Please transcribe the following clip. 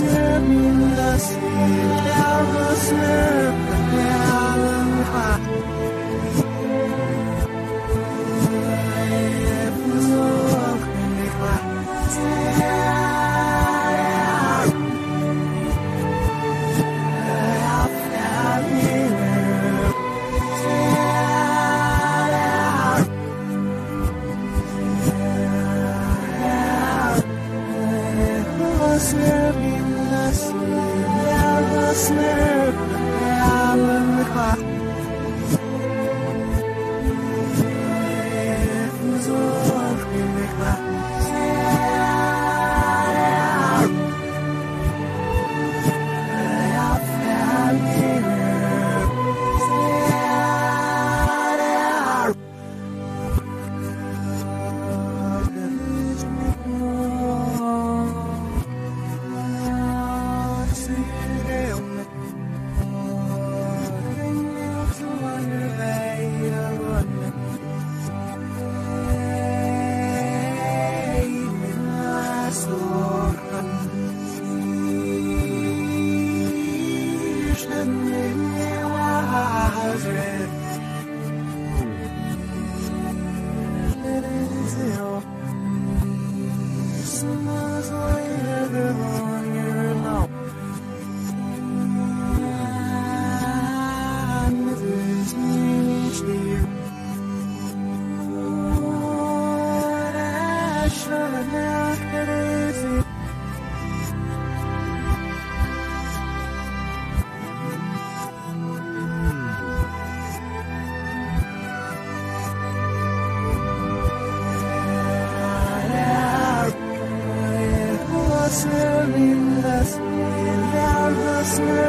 Let me Christmas, there was snow, there still snoring us without the snow.